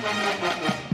Gracias.